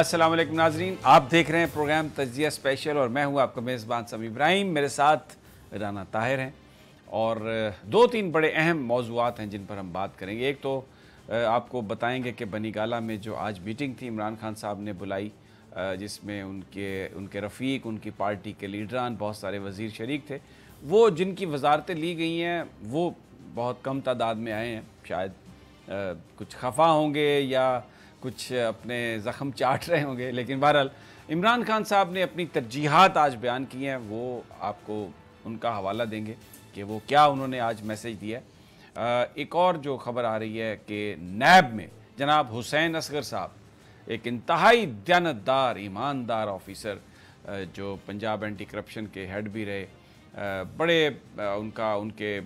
अस्सलाम वालेकुम नाजरीन, आप देख रहे हैं प्रोग्राम तजिया स्पेशल और मैं हूँ आपका मेज़बान समी इब्राहिम। मेरे साथ राना ताहिर हैं और दो तीन बड़े अहम मौजूद हैं जिन पर हम बात करेंगे। एक तो आपको बताएँगे कि बनी गाला में जो आज मीटिंग थी, इमरान खान साहब ने बुलाई जिसमें उनके उनके रफ़ीक, उनकी पार्टी के लीडरान, बहुत सारे वज़ीर शरीक थे। वो जिनकी वजारतें ली गई हैं, वो बहुत कम तादाद में आए हैं। शायद कुछ खफा होंगे या कुछ अपने ज़ख़म चाट रहे होंगे, लेकिन बहरहाल, इमरान खान साहब ने अपनी तरजीहत आज बयान की हैं, वो आपको उनका हवाला देंगे कि वो क्या उन्होंने आज मैसेज दिया एक और जो खबर आ रही है कि नैब में जनाब हुसैन असगर साहब, एक इंतहाई दयानतदार, ईमानदार ऑफिसर जो पंजाब एंटी करप्शन के हेड भी रहे बड़े उनका, उनके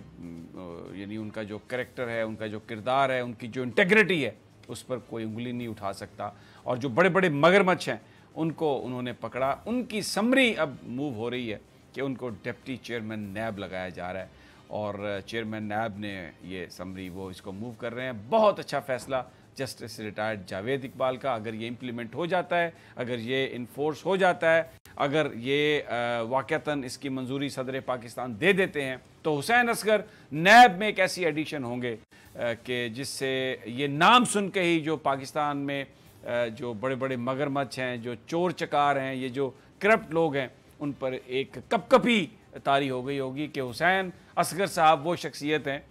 यानी उनका जो करेक्टर है, उनका जो किरदार है, उनकी जो इंटेग्रिटी है उस पर कोई उंगली नहीं उठा सकता। और जो बड़े बड़े मगरमच्छ हैं, उनको उन्होंने पकड़ा। उनकी समरी अब मूव हो रही है कि उनको डिप्टी चेयरमैन नैब लगाया जा रहा है। और चेयरमैन नैब ने ये समरी, वो इसको मूव कर रहे हैं। बहुत अच्छा फैसला जस्टिस रिटायर्ड जावेद इकबाल का। अगर ये इम्प्लीमेंट हो जाता है, अगर ये इन्फोर्स हो जाता है अगर ये वाक़ता इसकी मंजूरी सदर पाकिस्तान दे देते हैं तो हुसैन असगर नैब में एक ऐसी एडिशन होंगे कि जिससे ये नाम सुन के ही जो पाकिस्तान में जो बड़े बड़े मगरमच्छ हैं, जो चोर चकार हैं, ये जो करप्ट लोग हैं, उन पर एक कपकपी तारी हो गई होगी कि हुसैन असगर साहब वो शख्सियत हैं,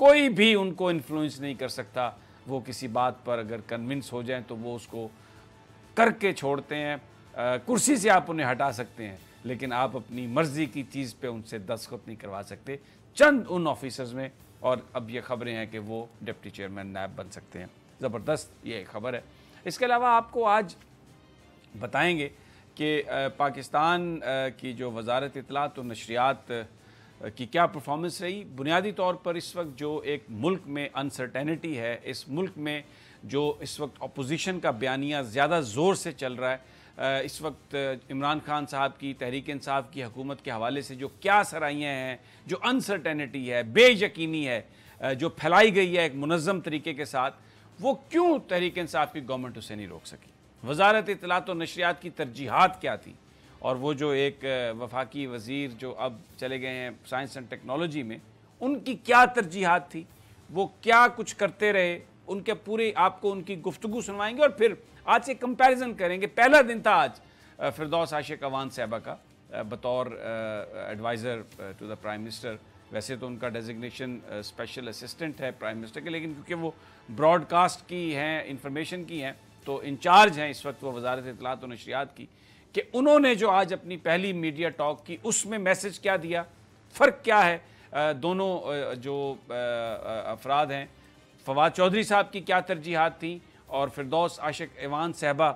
कोई भी उनको इन्फ्लुएंस नहीं कर सकता। वो किसी बात पर अगर कन्विंस हो जाएँ तो वो उसको करके छोड़ते हैं। कुर्सी से आप उन्हें हटा सकते हैं, लेकिन आप अपनी मर्ज़ी की चीज़ पे उनसे दस्तखत नहीं करवा सकते। चंद उन ऑफिसर्स में, और अब ये खबरें हैं कि वो डिप्टी चेयरमैन नायब बन सकते हैं। ज़बरदस्त ये खबर है। इसके अलावा आपको आज बताएँगे कि पाकिस्तान की जो वजारत इतलात और नशरियात की क्या परफॉर्मेंस रही। बुनियादी तौर पर इस वक्त जो एक मुल्क में अनसर्टेनिटी है, इस मुल्क में जो इस वक्त अपोजिशन का बयानिया ज़्यादा ज़ोर से चल रहा है इस वक्त इमरान खान साहब की, तहरीक इंसाफ की, हकूमत के हवाले से जो क्या सराइयाँ हैं, जो अनसर्टेनिटी है, बेयकीनी है जो फैलाई गई है एक मनज़म तरीके के साथ, वो क्यों तहरीक इंसाफ की गवर्नमेंट उसे नहीं रोक सकी? वजारत इतलात और नशरियात की तरजीहत क्या थी? और वो जो एक वफाकी वज़ीर जो अब चले गए हैं साइंस एंड टेक्नोलॉजी में, उनकी क्या तरजीहत थी? वो क्या कुछ करते रहे? उनके पूरे आपको उनकी गुफ्तु सुनवाएँगे और फिर आज से कंपैरिजन करेंगे। पहला दिन था आज फिरदौस आशिक अवान साहबा का बतौर adviser to the prime minister वैसे तो उनका डेजिग्नेशन स्पेशल असिस्टेंट है प्राइम मिनिस्टर के, लेकिन क्योंकि वो ब्रॉडकास्ट की हैं इंफॉर्मेशन की हैं तो इंचार्ज हैं, इस वक्त वो वजारत इतलात और नशरियात की, कि उन्होंने जो आज अपनी पहली मीडिया टॉक की, उसमें मैसेज क्या दिया? फ़र्क क्या है? दोनों जो अफराद हैं फवाद चौधरी साहब की क्या तरजीहत थी और फिरदौस आशिक एवान साहबा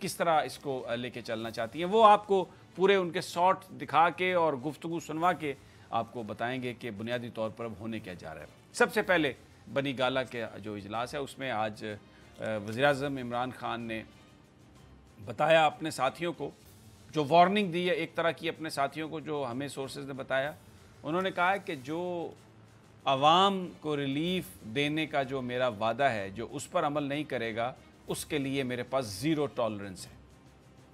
किस तरह इसको लेके चलना चाहती हैं? वो आपको पूरे उनके शॉट दिखा के और गुफ्तु सुनवा के आपको बताएँगे कि बुनियादी तौर पर अब होने क्या जा रहा है। सबसे पहले बनी गाला के जो इजलास है, उसमें आज वज़ी अजम इमरान ख़ान ने बताया अपने साथियों को, जो वार्निंग दी है एक तरह की अपने साथियों को, जो हमें सोर्सेज ने बताया। उन्होंने कहा कि जो आवाम को रिलीफ देने का जो मेरा वादा है, जो उस पर अमल नहीं करेगा, उसके लिए मेरे पास ज़ीरो टॉलरेंस है।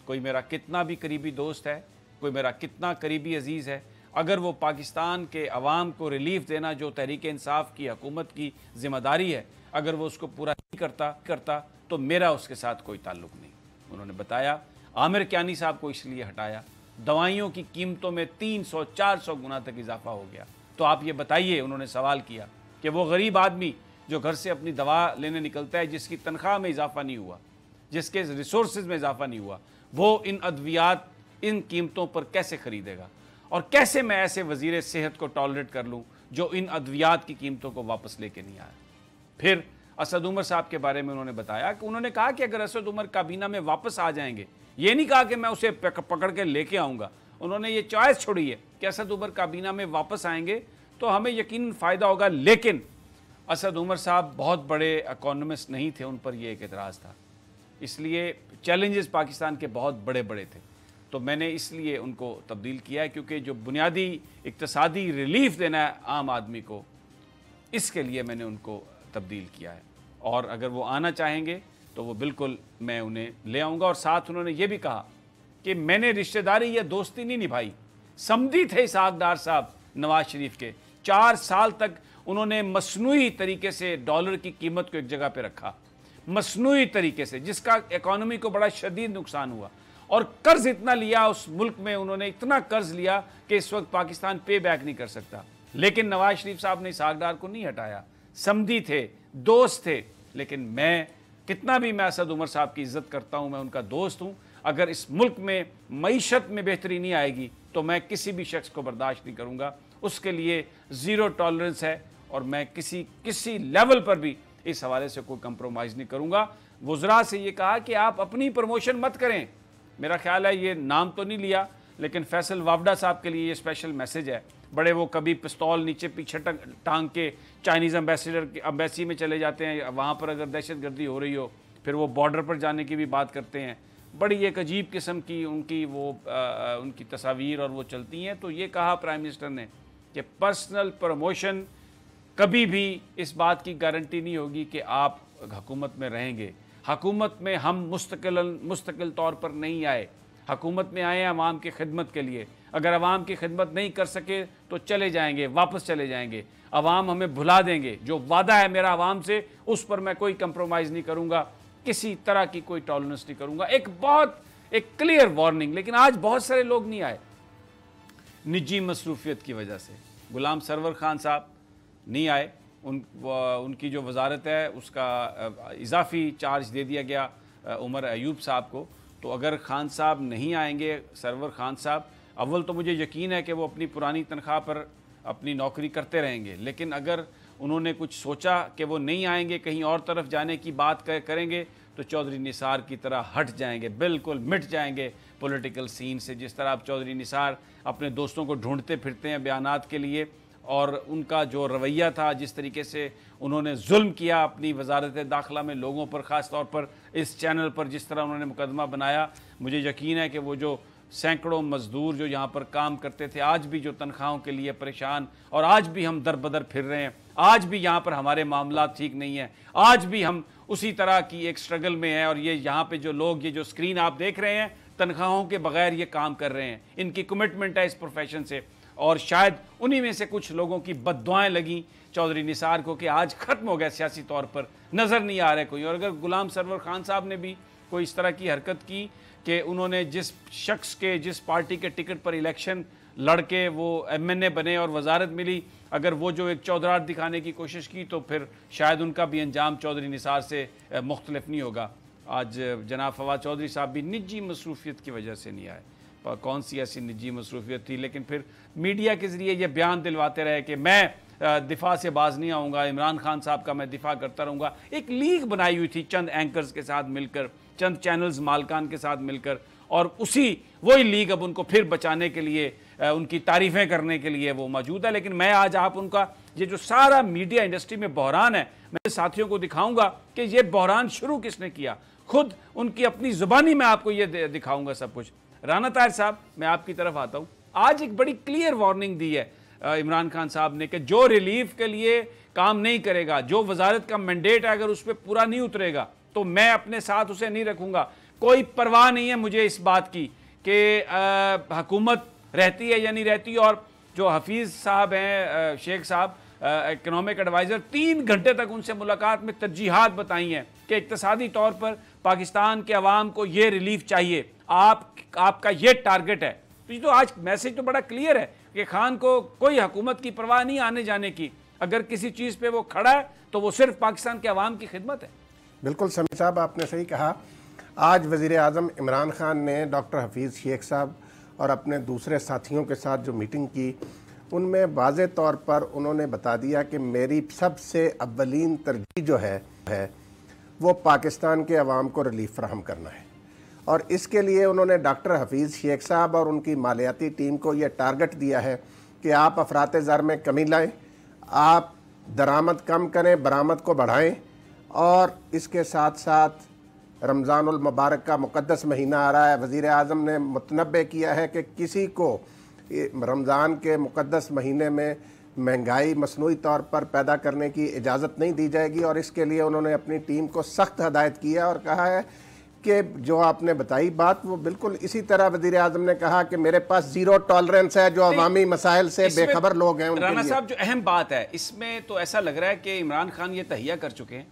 कोई मेरा कितना भी करीबी दोस्त है, कोई मेरा कितना करीबी अज़ीज़ है, अगर वो पाकिस्तान के अवाम को रिलीफ देना, जो तहरीक इंसाफ की, हकूमत की ज़िम्मेदारी है, अगर वो उसको पूरा नहीं करता करता तो मेरा उसके साथ कोई ताल्लुक नहीं। उन्होंने बताया, आमिर क्यानी साहब को इसलिए हटाया, दवाइयों की कीमतों में 300 400 गुना तक इजाफा हो गया। तो आप ये बताइए, उन्होंने सवाल किया कि वो गरीब आदमी जो घर से अपनी दवा लेने निकलता है, जिसकी तनख्वाह में इजाफा नहीं हुआ, जिसके रिसोर्स में इजाफा नहीं हुआ, वो इन अद्वियात, इन कीमतों पर कैसे ख़रीदेगा? और कैसे मैं ऐसे वज़ीर सेहत को टॉलरेट कर लूँ, जो इन अद्वियात की कीमतों को वापस लेके नहीं आया फिर असद उमर साहब के बारे में उन्होंने बताया कि उन्होंने कहा कि अगर असद उमर काबीना में वापस आ जाएँगे, ये नहीं कहा कि मैं उसे पकड़ के लेके आऊँगा उन्होंने ये चॉइस छोड़ी है कि असद उमर काबीना में वापस आएँगे तो हमें यकीन फ़ायदा होगा, लेकिन असद उमर साहब बहुत बड़े इकोनमिस्ट नहीं थे, उन पर यह एक एतराज़ था। इसलिए चैलेंजेस पाकिस्तान के बहुत बड़े बड़े थे। तो मैंने इसलिए उनको तब्दील किया है, क्योंकि जो बुनियादी इकतसादी रिलीफ देना है आम आदमी को, इसके लिए मैंने उनको तब्दील किया है। और अगर वो आना चाहेंगे तो वो बिल्कुल मैं उन्हें ले आऊँगा। और साथ उन्होंने ये भी कहा कि मैंने रिश्तेदारी या दोस्ती नहीं निभाई। समझी थे इसाकदार साहब नवाज़ शरीफ के। चार साल तक उन्होंने मसनू तरीके से डॉलर की कीमत को एक जगह पर रखा। मसनू तरीके से, जिसका इकोनॉमी को बड़ा शदीद नुकसान हुआ। और कर्ज इतना लिया, उस मुल्क में उन्होंने इतना कर्ज लिया कि इस वक्त पाकिस्तान पे बैक नहीं कर सकता। लेकिन नवाज़ शरीफ साहब ने सागडार को नहीं हटाया। समझी थे, दोस्त थे, लेकिन मैं, कितना भी मैं असद उमर साहब की इज़्ज़त करता हूँ, मैं उनका दोस्त हूँ। अगर इस मुल्क में मीशत में बेहतरी नहीं आएगी तो मैं किसी भी शख्स को बर्दाश्त नहीं करूँगा। उसके लिए ज़ीरो टॉलरेंस है और मैं किसी किसी लेवल पर भी इस हवाले से कोई कंप्रोमाइज़ नहीं करूँगा। वज़रा से ये कहा कि आप अपनी प्रमोशन मत करें। मेरा ख्याल है ये नाम तो नहीं लिया, लेकिन फैसल वावडा साहब के लिए ये स्पेशल मैसेज है। बड़े वो कभी पिस्तौल नीचे पीछे टांग के चाइनीज़ अम्बेसडर के अम्बेसी में चले जाते हैं, वहाँ पर अगर दहशत गर्दी हो रही हो, फिर वो बॉर्डर पर जाने की भी बात करते हैं। बड़ी एक अजीब किस्म की उनकी वो आ, उनकी तस्वीर और वो चलती हैं। तो ये कहा प्राइम मिनिस्टर ने कि पर्सनल प्रमोशन कभी भी इस बात की गारंटी नहीं होगी कि आप हकूमत में रहेंगे। हकूमत में हम मुस्तकिल मुस्तकिल तौर पर नहीं आए। हकूमत में आए आवाम की खिदमत के लिए। अगर आवाम की खिदमत नहीं कर सके तो चले जाएँगे वापस चले जाएँगे। अवाम हमें भुला देंगे। जो वादा है मेरा अवाम से उस पर मैं कोई कंप्रोमाइज़ नहीं करूँगा। किसी तरह की कोई टॉलरेंस नहीं करूँगा। एक बहुत, एक क्लियर वार्निंग लेकिन आज बहुत सारे लोग नहीं आए। निजी मसरूफियत की वजह से। गुलाम सरवर खान साहब नहीं आए। उन उनकी जो वजारत है, उसका इजाफी चार्ज दे दिया गया उमर अयूब साहब को। तो अगर खान साहब नहीं आएँगे, सरवर खान साहब, अव्वल तो मुझे यकीन है कि वो अपनी पुरानी तनख्वाह पर अपनी नौकरी करते रहेंगे। लेकिन अगर उन्होंने कुछ सोचा कि वो नहीं आएँगे, कहीं और तरफ़ जाने की बात करेंगे तो चौधरी निसार की तरह हट जाएँगे, बिल्कुल मिट जाएँगे पॉलिटिकल सीन से। जिस तरह आप चौधरी निसार अपने दोस्तों को ढूंढते फिरते हैं बयानात के लिए, और उनका जो रवैया था, जिस तरीके से उन्होंने जुल्म किया अपनी वजारत दाखिला में लोगों पर, ख़ास तौर पर इस चैनल पर, जिस तरह उन्होंने मुकदमा बनाया, मुझे यकीन है कि वो जो सैकड़ों मज़दूर जो यहाँ पर काम करते थे, आज भी जो तनख्वाहों के लिए परेशान, और आज भी हम दर बदर फिर रहे हैं आज भी यहाँ पर हमारे मामला ठीक नहीं है। आज भी हम उसी तरह की एक स्ट्रगल में है और ये यहाँ पे जो लोग, ये जो स्क्रीन आप देख रहे हैं, तनख्वाहों के बगैर ये काम कर रहे हैं। इनकी कमिटमेंट है इस प्रोफेशन से। और शायद उन्हीं में से कुछ लोगों की बदुआएँ लगी। चौधरी निसार को कि आज ख़त्म हो गया सियासी तौर पर। नज़र नहीं आ रहा कोई। और अगर गुलाम सरवर खान साहब ने भी कोई इस तरह की हरकत की कि उन्होंने जिस शख्स के, जिस पार्टी के टिकट पर इलेक्शन लड़के वो एम एन ए बने और वजारत मिली अगर वो जो एक चौधराट दिखाने की कोशिश की तो फिर शायद उनका भी अंजाम चौधरी निसार से मुख्तलिफ़ नहीं होगा। आज जनाब फवाद चौधरी साहब भी निजी मसरूफियत की वजह से नहीं आए। कौन सी ऐसी निजी मसरूफियत थी? लेकिन फिर मीडिया के ज़रिए ये बयान दिलवाते रहे कि मैं दिफा से बाज नहीं आऊँगा, इमरान खान साहब का मैं दिफा करता रहूँगा। एक लीग बनाई हुई थी चंद एंकर्स के साथ मिलकर, चंद चैनल्स मालकान के साथ मिलकर, और उसी, वही लीग अब उनको फिर बचाने के लिए उनकी तारीफ़ें करने के लिए वो मौजूद है। लेकिन मैं आज आप उनका, ये जो सारा मीडिया इंडस्ट्री में बहरान है, मैं साथियों को दिखाऊँगा कि ये बहरान शुरू किसने किया। खुद उनकी अपनी ज़ुबानी में आपको ये दिखाऊँगा सब कुछ। राना तार साहब, मैं आपकी तरफ़ आता हूँ। आज एक बड़ी क्लियर वार्निंग दी है इमरान खान साहब ने कि जो रिलीफ के लिए काम नहीं करेगा, जो वजारत का मैंडेट है, अगर उस पर पूरा नहीं उतरेगा तो मैं अपने साथ उसे नहीं रखूँगा। कोई परवाह नहीं है मुझे इस बात की कि हकूमत रहती है या नहीं रहती और जो हफीज़ साहब हैं शेख साहब इकनॉमिक एडवाइज़र तीन घंटे तक उनसे मुलाकात में तरजीहत बताई हैं कि इकतसादी तौर पर पाकिस्तान के अवाम को ये रिलीफ चाहिए। आप, आपका ये टारगेट है। तो ये तो आज मैसेज तो बड़ा क्लियर है कि खान को कोई हुकूमत की परवाह नहीं आने जाने की। अगर किसी चीज़ पर वो खड़ा है तो वो सिर्फ़ पाकिस्तान के अवाम की खिदमत है। बिल्कुल समी साहब, आपने सही कहा। आज वज़ी अजम इमरान खान ने डॉक्टर हफीज़ शेख साहब और अपने दूसरे साथियों के साथ जो मीटिंग की, उनमें वाज तौर पर उन्होंने बता दिया कि मेरी सबसे अवलिन तरजीह जो है है वो पाकिस्तान के अवाम को रिलीफ फ्राहम करना है। और इसके लिए उन्होंने डॉक्टर हफीज़ शेख साहब और उनकी मालियाती टीम को यह टारगेट दिया है कि आप अफरात ज़र में कमी लाएँ, आप दरामद कम करें, बरामद को बढ़ाएँ और इसके साथ साथ रमज़ानमबारक का मुक़दस महीना आ रहा है। वज़ी अजम ने मतनबे किया है कि किसी को रमज़ान के मुक़दस महीने में महँगाई मसनू तौर पर पैदा करने की इजाज़त नहीं दी जाएगी और इसके लिए उन्होंने अपनी टीम को सख्त हदायत की है और कहा है कि जो आपने बताई बात वो बिल्कुल इसी तरह वज़ीर आज़म ने कहा कि मेरे पास ज़ीरो टॉलरेंस है जो अवामी मसाइल से बेखबर लोग हैं राना साहब जो अहम बात है इसमें तो ऐसा लग रहा है कि इमरान खान ये तहिया कर चुके हैं।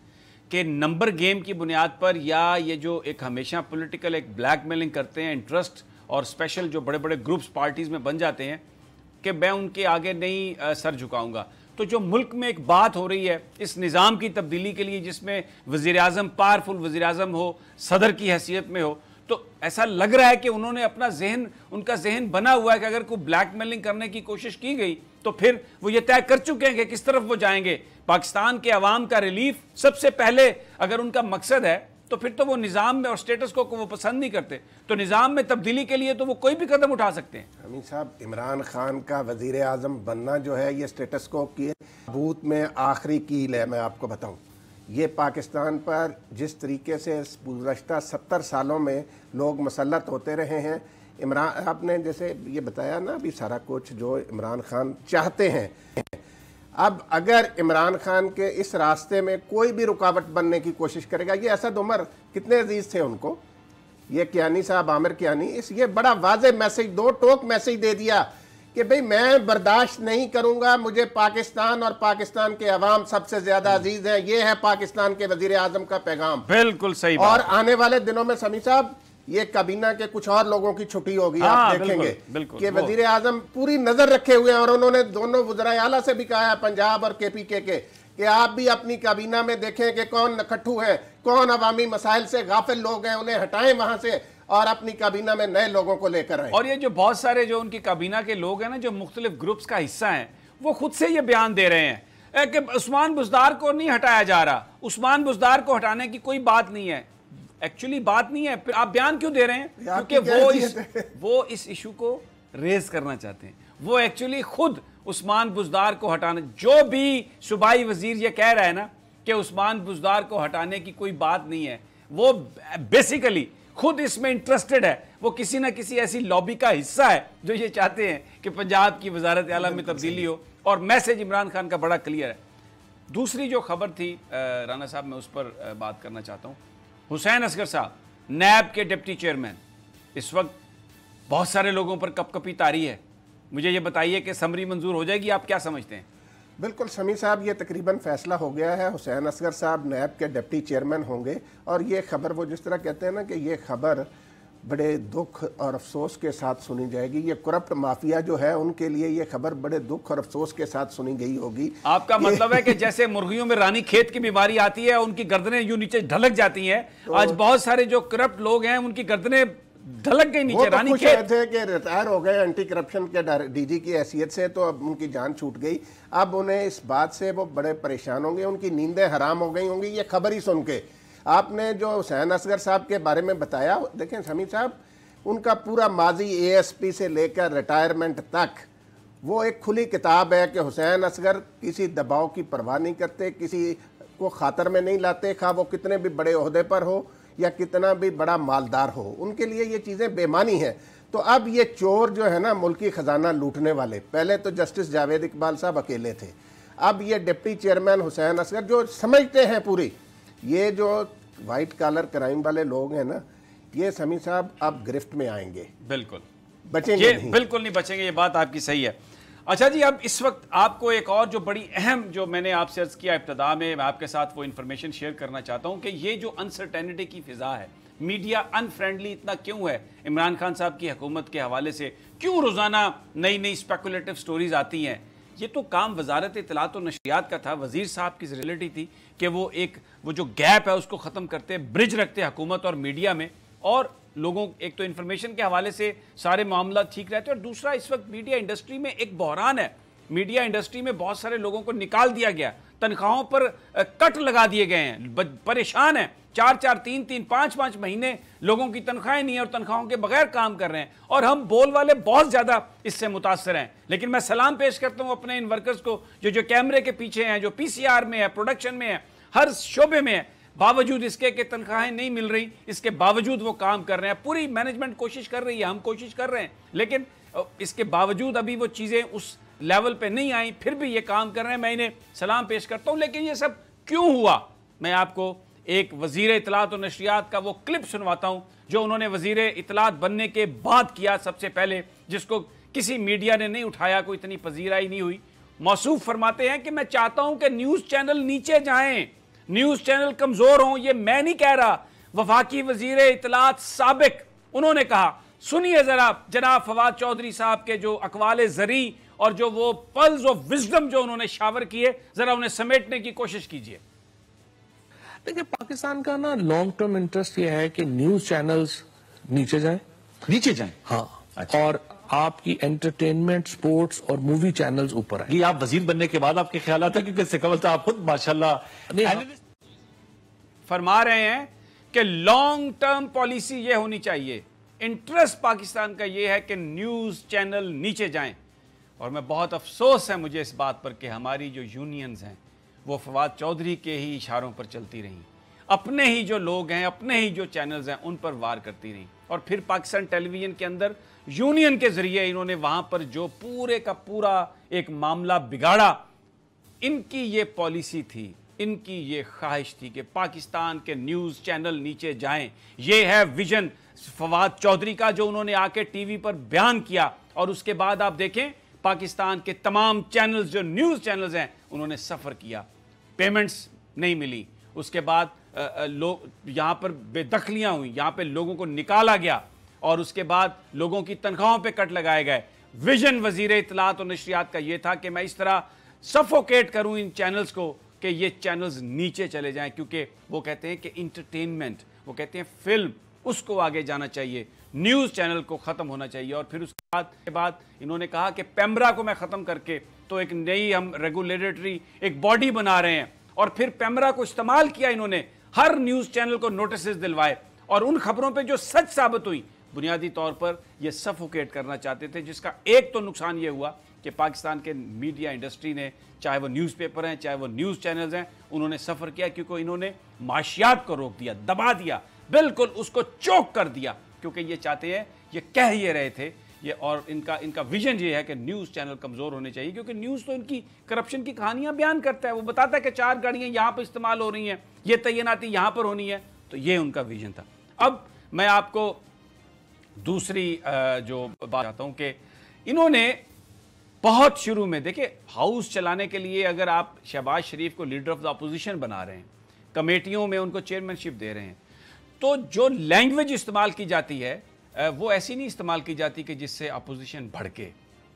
कि नंबर गेम की बुनियाद पर या ये जो एक हमेशा पॉलिटिकल एक ब्लैकमेलिंग करते हैं इंटरेस्ट और स्पेशल जो बड़े बड़े ग्रुप्स पार्टीज़ में बन जाते हैं, कि मैं उनके आगे नहीं सर झुकाऊँगा। तो जो मुल्क में एक बात हो रही है, इस निज़ाम की तब्दीली के लिए जिसमें वज़ीर अजम पावरफुल वज़ी अजम हो, सदर की हैसियत में हो तो ऐसा लग रहा है कि उन्होंने अपना जहन उनका जहन बना हुआ है कि अगर कोई ब्लैकमेलिंग करने की कोशिश की गई तो फिर वो ये तय कर चुके हैं कि किस तरफ़ वो जाएँगे। पाकिस्तान के अवाम का रिलीफ सबसे पहले अगर उनका मकसद है तो फिर तो वो निज़ाम में और स्टेटस को, को वो पसंद नहीं करते। तो निज़ाम में तब्दीली के लिए तो वो कोई भी कदम उठा सकते हैं। अमीर साहब इमरान खान का वज़ीर अजम बनना जो है ये स्टेटस को की बूत में आखिरी कील है मैं आपको बताऊँ। ये पाकिस्तान पर जिस तरीके से गुजशत सत्तर सालों में लोग मसलत होते रहे हैं, इमरान, आपने जैसे ये बताया ना अभी सारा कुछ जो इमरान खान चाहते हैं। अब अगर इमरान खान के इस रास्ते में कोई भी रुकावट बनने की कोशिश करेगा, ये असद उमर कितने अज़ीज़ थे उनको? ये कियानी साहब, आमिर कियानी, इस, ये बड़ा वाज मैसेज, दो टोक मैसेज दे दिया। कि भाई मैं बर्दाश्त नहीं करूँगा मुझे पाकिस्तान और पाकिस्तान के अवाम सबसे ज़्यादा अज़ीज़ है। ये है पाकिस्तान के वज़ीर आज़म का पैगाम। बिल्कुल सही और आने वाले दिनों में समी साहब ये काबीना के कुछ और लोगों की छुट्टी होगी हाँ, आप देखेंगे कि वज़ीर आज़म पूरी नज़र रखे हुए हैं और उन्होंने दोनों वजरा आला से भी कहा है पंजाब और के पी के के कि आप भी अपनी काबीना में देखें कि कौन नखट्टू है कौन अवामी मसाइल से गाफिल लोग हैं उन्हें हटाएँ वहाँ से। और अपनी काबीना में नए लोगों को लेकर आए। और ये जो बहुत सारे जो उनकी काबीना के लोग हैं ना जो मुख्तलिफ़ ग्रुप्स का हिस्सा हैं वो खुद से ये बयान दे रहे हैं कि उस्मान बुजदार को नहीं हटाया जा रहा। उस्मान बुजदार को हटाने की कोई बात नहीं है। एक्चुअली बात नहीं है। आप बयान क्यों दे रहे हैं? क्योंकि वो इस वो इस इशू को रेज करना चाहते हैं। वो एक्चुअली खुद उस्मान बुजदार को हटाने जो भी सूबाई वज़ीर ये कह रहा है ना कि उस्मान बुजदार को हटाने की कोई बात नहीं है। वो बेसिकली खुद इसमें इंटरेस्टेड है। वो किसी ना किसी ऐसी लॉबी का हिस्सा है जो ये चाहते हैं कि पंजाब की वजारत आला में तब्दीली हो और मैसेज इमरान खान का बड़ा क्लियर है। दूसरी जो खबर थी राना साहब मैं उस पर बात करना चाहता हूँ। हुसैन असगर साहब नैब के डिप्टी चेयरमैन इस वक्त बहुत सारे लोगों पर कपकपी तारी है। मुझे ये बताइए कि समरी मंजूर हो जाएगी आप क्या समझते हैं? बिल्कुल समी साहब ये तकरीबन फैसला हो गया है। हुसैन असगर साहब नैब के डिप्टी चेयरमैन होंगे। और ये खबर वो जिस तरह कहते हैं ना कि ये खबर बड़े दुख और अफसोस के साथ सुनी जाएगी। ये करप्ट माफिया जो है उनके लिए ये खबर बड़े दुख और अफसोस के साथ सुनी गई होगी। आपका मतलब है कि जैसे मुर्गियों में रानी खेत की बीमारी आती है उनकी गर्दनें यूँ नीचे ढलक जाती हैं। तो आज बहुत सारे जो करप्ट लोग हैं उनकी गर्दनें ढलक गई नीचे तो रानी खेत। थे कि रिटायर हो गए एंटी करप्शन के डीजी की हैसियत से तो अब उनकी जान छूट गई। अब उन्हें इस बात से वो बड़े परेशान होंगे उनकी नींदें हराम हो गई होंगी ये खबर ही सुन के। आपने जो हुसैन असगर साहब के बारे में बताया देखें समीर साहब उनका पूरा माजी एएसपी से लेकर रिटायरमेंट तक वो एक खुली किताब है कि हुसैन असगर किसी दबाव की परवाह नहीं करते किसी को खातर में नहीं लाते खा वो कितने भी बड़े अहदे पर हो या कितना भी बड़ा मालदार हो उनके लिए ये चीज़ें बेमानी हैं। तो अब ये चोर जो है ना मुल्की ख़जाना लूटने वाले पहले तो जस्टिस जावेद इकबाल साहब अकेले थे अब ये डिप्टी चेयरमैन हुसैन असगर जो समझते हैं पूरी ये जो वाइट कॉलर क्राइम वाले लोग हैं ना ये समी साहब अब गिरफ्त में आएँगे। बिल्कुल। बचेंगे ये नहीं। बिल्कुल नहीं बचेंगे ये बात आपकी सही है। अच्छा जी, अब इस वक्त आपको एक और जो बड़ी अहम जो मैंने आपसे अर्ज़ किया इब्तदा में, मैं आपके साथ वो इन्फॉर्मेशन शेयर करना चाहता हूँ कि ये जो अनसर्टेनिटी की फिजा है मीडिया अनफ्रेंडली इतना क्यों है? इमरान खान साहब की हुकूमत के हवाले से क्यों रोज़ाना नई नई स्पेकुलेटिव स्टोरीज आती हैं? ये तो काम वजारत इतलात और नशियात का था। वज़ीर साहब की रियलिटी थी कि वो एक, वो जो गैप है उसको ख़त्म करते ब्रिज रखते हुकूमत और मीडिया में, और लोगों, एक तो इन्फॉर्मेशन के हवाले से सारे मामला ठीक रहते हैं और दूसरा, इस वक्त मीडिया इंडस्ट्री में एक बहरान है। मीडिया इंडस्ट्री में बहुत सारे लोगों को निकाल दिया गया। तनख्वाहों पर कट लगा दिए गए हैं। परेशान है। चार चार, तीन तीन, पाँच पाँच महीने लोगों की तनख्वाहें नहीं है और तनख्वाहों के बगैर काम कर रहे हैं। और हम बोल वाले बहुत ज़्यादा इससे मुतासर हैं। लेकिन मैं सलाम पेश करता हूँ अपने इन वर्कर्स को, जो जो कैमरे के पीछे हैं, जो पीसीआर में है प्रोडक्शन में है, हर शोबे में है। बावजूद इसके कि तनख्वाहें नहीं मिल रही, इसके बावजूद वो काम कर रहे हैं, पूरी मैनेजमेंट कोशिश कर रही है, हम कोशिश कर रहे हैं। लेकिन इसके बावजूद अभी वो चीज़ें उस लेवल पे नहीं आई, फिर भी ये काम कर रहे हैं, मैं इन्हें सलाम पेश करता हूँ। लेकिन ये सब क्यों हुआ? मैं आपको एक वज़ीर इतलात और नशरियात का वो क्लिप सुनवाता हूँ, जो उन्होंने वज़ीर इतलात बनने के बाद किया सबसे पहले, जिसको किसी मीडिया ने नहीं उठाया, कोई इतनी पजीराई नहीं हुई। मौसूफ फरमाते हैं कि मैं चाहता हूँ कि न्यूज़ चैनल नीचे जाएँ। न्यूज़ चैनल कमज़ोर हों ये मैं नहीं कह रहा। वफाकी वज़ीर इतलात सबक उन्होंने कहा सुनिए ज़रा जनाब फवाद चौधरी साहब के जो अकवाल जरी और जो वो पल्स ऑफ़ विजडम जो उन्होंने शावर किए ज़रा उन्हें समेटने की कोशिश कीजिए। देखिए पाकिस्तान का ना लॉन्ग टर्म इंटरेस्ट ये है कि न्यूज़ चैनल्स नीचे जाएँ। नीचे जाएँ? हाँ। अच्छा। और आपकी एंटरटेनमेंट स्पोर्ट्स और मूवी चैनल्स ऊपर आए। ये आप वज़ीर बनने के बाद आपके ख्याल आता क्योंकि सिकवल तो आप खुद माशाल्लाह। नहीं, हाँ। फरमा रहे हैं कि लॉन्ग टर्म पॉलिसी ये होनी चाहिए। इंटरेस्ट पाकिस्तान का ये है कि न्यूज़ चैनल नीचे जाएँ। और मैं बहुत अफसोस है मुझे इस बात पर कि हमारी जो यूनियंस हैं वो फवाद चौधरी के ही इशारों पर चलती रहीं। अपने ही जो लोग हैं अपने ही जो चैनल्स हैं उन पर वार करती रहीं। और फिर पाकिस्तान टेलीविज़न के अंदर यूनियन के ज़रिए इन्होंने वहाँ पर जो पूरे का पूरा एक मामला बिगाड़ा। इनकी ये पॉलिसी थी, इनकी ये ख्वाहिश थी कि पाकिस्तान के न्यूज़ चैनल नीचे जाएँ। ये है विजन फवाद चौधरी का जो उन्होंने आके टीवी पर बयान किया। और उसके बाद आप देखें, पाकिस्तान के तमाम चैनल्स, जो न्यूज़ चैनल्स हैं, उन्होंने सफ़र किया। पेमेंट्स नहीं मिली। उसके बाद लोग, यहाँ पर बेदखलियाँ हुई, यहाँ पर लोगों को निकाला गया और उसके बाद लोगों की तनख्वाहों पर कट लगाए गए। विजन वज़ीर इतलात और नशरियात का ये था कि मैं इस तरह सफोकेट करूँ इन चैनल्स को कि ये चैनल्स नीचे चले जाएँ, क्योंकि वो कहते हैं कि इंटरटेनमेंट वो कहते हैं फ़िल्म उसको आगे जाना चाहिए। न्यूज़ चैनल को ख़त्म होना चाहिए और फिर उसके बाद, के बाद इन्होंने कहा कि पेम्ब्रा को मैं ख़त्म करके तो एक नई हम रेगुलेटरी एक बॉडी बना रहे हैं। और फिर पेम्ब्रा को इस्तेमाल किया इन्होंने हर न्यूज़ चैनल को नोटिस दिलवाए और उन खबरों पर जो सच साबित हुई, बुनियादी तौर पर यह सफोकेट करना चाहते थे, जिसका एक तो नुकसान ये हुआ कि पाकिस्तान के मीडिया इंडस्ट्री ने, चाहे वो न्यूज़पेपर हैं, चाहे वो न्यूज़ चैनल्स हैं, उन्होंने सफ़र किया क्योंकि इन्होंने माशियात को रोक दिया, दबा दिया, बिल्कुल उसको चौक कर दिया, क्योंकि ये चाहते हैं, ये कह ये रहे थे ये और इनका इनका विजन ये है कि न्यूज़ चैनल कमज़ोर होने चाहिए, क्योंकि न्यूज़ तो इनकी करप्शन की कहानियाँ बयान करता है। वो बताता है कि चार गाड़ियाँ यहाँ पर इस्तेमाल हो रही हैं, ये तैनाती यहाँ पर होनी है। तो ये उनका विजन था। अब मैं आपको दूसरी जो बात चाहता हूँ कि इन्होंने बहुत शुरू में, देखिए हाउस चलाने के लिए अगर आप शहबाज शरीफ को लीडर ऑफ़ द अपोजिशन बना रहे हैं, कमेटियों में उनको चेयरमैनशिप दे रहे हैं तो जो लैंग्वेज इस्तेमाल की जाती है वो ऐसी नहीं इस्तेमाल की जाती कि जिससे अपोजिशन भड़के।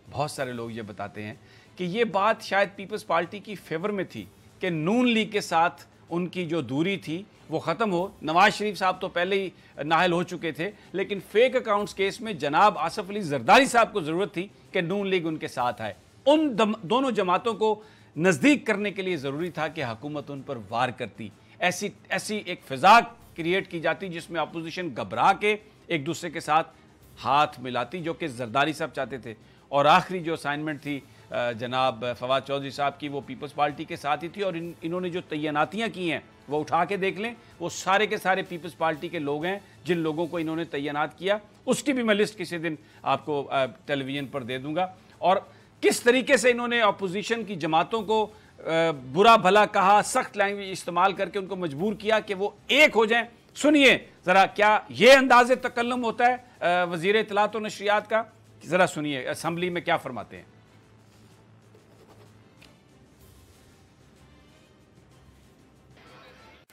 बहुत सारे लोग ये बताते हैं कि ये बात शायद पीपल्स पार्टी की फेवर में थी कि नून लीग के साथ उनकी जो दूरी थी वो ख़त्म हो। नवाज़ शरीफ साहब तो पहले ही नाहल हो चुके थे लेकिन फेक अकाउंट्स केस में जनाब आसफ अली जरदारी साहब को ज़रूरत थी कि नून लीग उनके साथ आए। उन दम, दोनों जमातों को नज़दीक करने के लिए ज़रूरी था कि हुकूमत उन पर वार करती। ऐसी ऐसी एक फ़िज़ा क्रिएट की जाती जिसमें अपोजिशन घबरा के एक दूसरे के साथ हाथ मिलाती, जो कि जरदारी साहब चाहते थे। और आखिरी जो असाइनमेंट थी जनाब फवाद चौधरी साहब की, वो पीपल्स पार्टी के साथ ही थी और इन, इन्होंने जो तैनातियाँ की हैं, वो उठा के देख लें, वो सारे के सारे पीपल्स पार्टी के लोग हैं, जिन लोगों को इन्होंने तैनात किया, उसकी भी मैं लिस्ट किसी दिन आपको टेलीविज़न पर दे दूँगा। और किस तरीके से इन्होंने अपोजिशन की जमातों को बुरा भला कहा, सख्त लैंग्वेज इस्तेमाल करके उनको मजबूर किया कि वो एक हो जाएँ सुनिए ज़रा क्या ये अंदाज तकल्लम होता है वज़ीर इतलात और नशरियात का? ज़रा सुनिए असम्बली में क्या फरमाते हैं?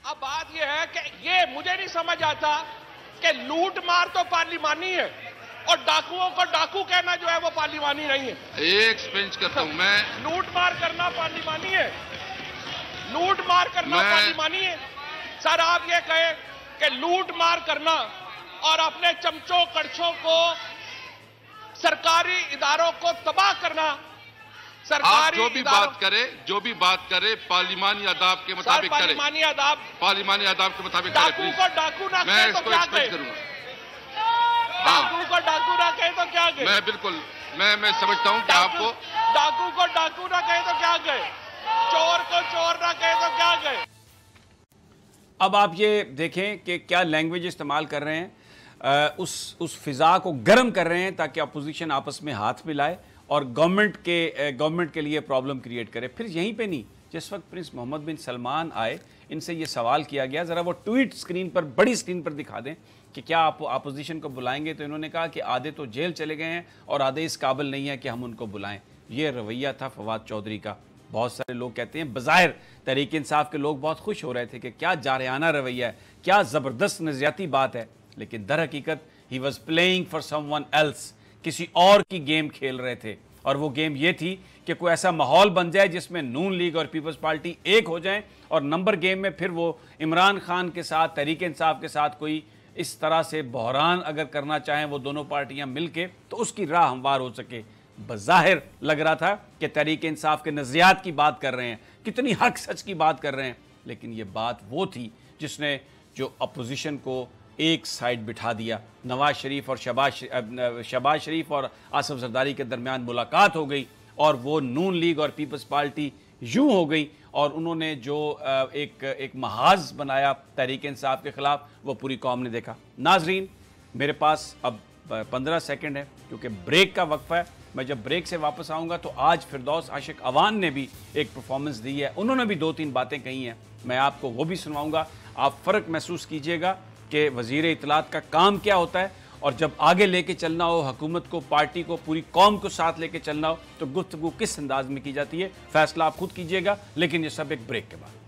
अब बात यह है कि ये मुझे नहीं समझ आता कि लूट मार तो पार्लिमानी है और डाकुओं को डाकू कहना जो है वो पार्लिमानी नहीं है। एक स्पेंच करता हूँ मैं लूट मार करना पार्लिमानी है। लूट मार करना पार्लिमानी है। सर आप ये कहें कि लूट मार करना और अपने चमचों कड़छों को सरकारी इदारों को तबाह करना आप सरकारी जो भी बात करे जो भी बात करे पार्लिमानी आदाब के मुताबिक करे। पार्लिमानी आदाब पार्लिमानी आदाब के मुताबिक डाकू को डाकू ना मैं कहे तो क्या एक्सपेक्ट करूँगा। डाकू को डाकू ना कहे तो क्या कहे? मैं बिल्कुल मैं मैं समझता हूँ कि आपको डाकू को डाकू ना कहे तो क्या कहे? चोर को चोर ना कहे तो क्या कहे? अब आप ये देखें कि क्या लैंग्वेज इस्तेमाल कर रहे हैं। उस उस फिज़ा को गर्म कर रहे हैं ताकि अपोजिशन आपस में हाथ मिलाए और गवर्नमेंट के गवर्नमेंट के लिए प्रॉब्लम क्रिएट करे। फिर यहीं पे नहीं, जिस वक्त प्रिंस मोहम्मद बिन सलमान आए, इनसे ये सवाल किया गया, ज़रा वो ट्वीट स्क्रीन पर, बड़ी स्क्रीन पर दिखा दें कि क्या आप अपोजिशन को बुलाएँगे। तो इन्होंने कहा कि आधे तो जेल चले गए हैं और आधे इस काबिल नहीं है कि हम उनको बुलाएँ। ये रवैया था फवाद चौधरी का। बहुत सारे लोग कहते हैं, बज़ाहिर तहरीक इंसाफ के लोग बहुत खुश हो रहे थे कि क्या जारियाना रवैया है, क्या ज़बरदस्त नज़रियाती बात है। लेकिन दर हकीकत ही was playing for someone else किसी और की गेम खेल रहे थे। और वो गेम ये थी कि कोई ऐसा माहौल बन जाए जिसमें नून लीग और पीपल्स पार्टी एक हो जाएँ और नंबर गेम में फिर वो इमरान खान के साथ तहरीक इंसाफ के साथ कोई इस तरह से बहरान अगर करना चाहें वो दोनों पार्टियाँ मिलके तो उसकी राह हमवार हो सके। बज़ाहिर लग रहा था कि तहरीक इंसाफ के नज़रियात की बात कर रहे हैं, कितनी हक सच की बात कर रहे हैं। लेकिन ये बात वो थी जिसने जो अपोजिशन को एक साइड बिठा दिया। नवाज़ शरीफ और शबाज शबाज शरीफ और आसफ जरदारी के दरमियान मुलाकात हो गई और वो नून लीग और पीपल्स पार्टी यूँ हो गई और उन्होंने जो एक एक महाज बनाया तहरीक इंसाफ के ख़िलाफ़, वो पूरी कौम ने देखा। नाजरीन, मेरे पास अब पंद्रह सेकेंड है, क्योंकि ब्रेक का वक्फा है। मैं जब ब्रेक से वापस आऊँगा तो आज फिरदौस आशिक अवान ने भी एक परफॉर्मेंस दी है। उन्होंने भी दो तीन बातें कही हैं। मैं आपको वो भी सुनवाऊँगा आप फ़र्क महसूस कीजिएगा कि वज़ी इतलात का काम क्या होता है। और जब आगे लेके चलना हो, हुकूमत को, पार्टी को, पूरी कौम को साथ लेके चलना हो तो गुफ्तु किस अंदाज में की जाती है? फैसला आप खुद कीजिएगा, लेकिन ये सब एक ब्रेक के बाद।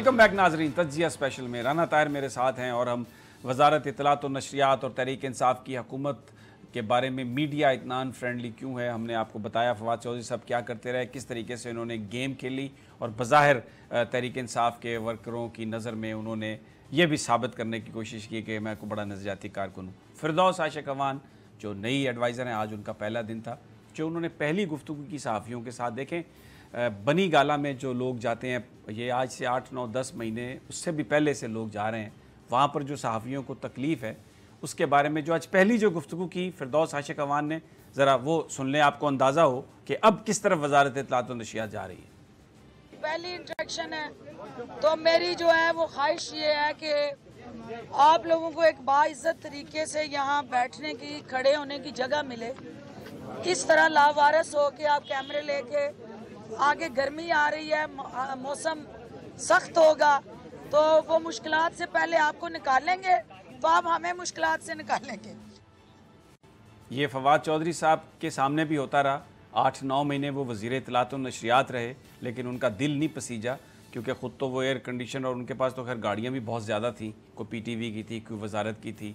वेलकम बैक नाजरीन तजिया स्पेशल में। राना तायर मेरे साथ हैं और हम वजारत इतलात और नशरियात और तहरीक इंसाफ की हकूमत के बारे में मीडिया इतना फ्रेंडली क्यों है, हमने आपको बताया। फवाद चौधरी साहब क्या करते रहे, किस तरीके से उन्होंने गेम खेली और बज़ाहिर तहरीक इंसाफ के वर्करों की नज़र में उन्होंने ये भी साबित करने की कोशिश की कि मैं को बड़ा नज़रियाती कारकुन हूँ। फिरदौस आशिक अवान जो नई एडवाइज़र हैं, आज उनका पहला दिन था, जो उन्होंने पहली गुफ्तु की सहाफ़ियों के साथ देखें। बनी गाला में जो लोग जाते हैं, ये आज से आठ, नौ, दस महीने, उससे भी पहले से लोग जा रहे हैं। वहाँ पर जो सहाफ़ियों को तकलीफ़ है, उसके बारे में जो आज पहली जो गुफ्तु की, फिरदौस आशिक अवान ने, ज़रा वो सुन लें, आपको अंदाज़ा हो कि अब किस तरफ़ वजारत इतलात नशियात जा रही है। पहली इंट्रैक्शन है। तो मेरी जो है, वो ख्वाहिश ये है कि आप लोगों को एक बाइज्जत तरीके से यहाँ बैठने की, खड़े होने की जगह मिले। इस तरह लावारस हो के आप कैमरे लेके आगे गर्मी आ रही है मौसम सख्त होगा तो वो मुश्किल से पहले आपको निकालेंगे तो आप हमें मुश्किल से निकालेंगे ये फवाद चौधरी साहब के सामने भी होता रहा। आठ, नौ महीने वो वज़ीर इतलात नशरियात रहे, लेकिन उनका दिल नहीं पसीजा, क्योंकि ख़ुद तो वो एयर कंडीशन और उनके पास तो खैर गाड़ियाँ भी बहुत ज़्यादा थी, कोई पीटीवी की थी, कोई वजारत की थी।